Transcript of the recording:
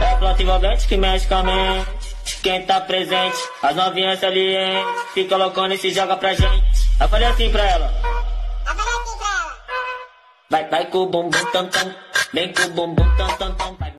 É planta envolvente que mexe com a mente. Quem tá presente, as novinhas ali, hein? Fica loucona e se joga pra gente. Assim pra ela. Eu falei assim pra ela. Vai, vai com o bumbum tam tam. Vem com o bumbum tam tam tam. Vai,